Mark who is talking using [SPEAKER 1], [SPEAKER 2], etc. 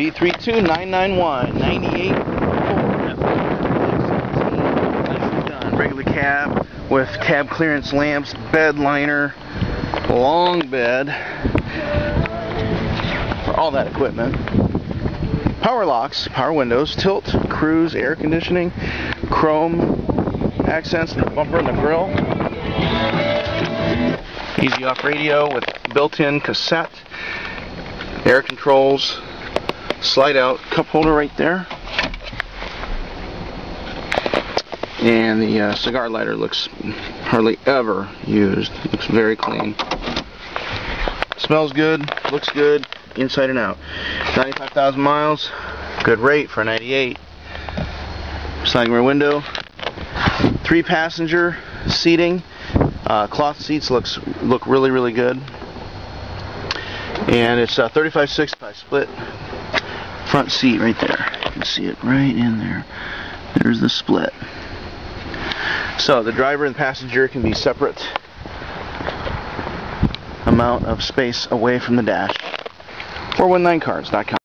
[SPEAKER 1] B32991, 98 done. Regular cab with cab clearance lamps, bed liner, long bed for all that equipment. Power locks, power windows, tilt, cruise, air conditioning, chrome accents the bumper and the grill. Easy off radio with built-in cassette, air controls, slide out cup holder right there. And the uh, cigar lighter looks hardly ever used. Looks very clean. Smells good, looks good, inside and out. 95,000 miles, good rate for a 98. Sliding rear window, three passenger seating. Uh, cloth seats looks look really really good. And it's a 35 by split front seat right there. You can see it right in there. There's the split. So the driver and passenger can be separate amount of space away from the dash. 419cars.com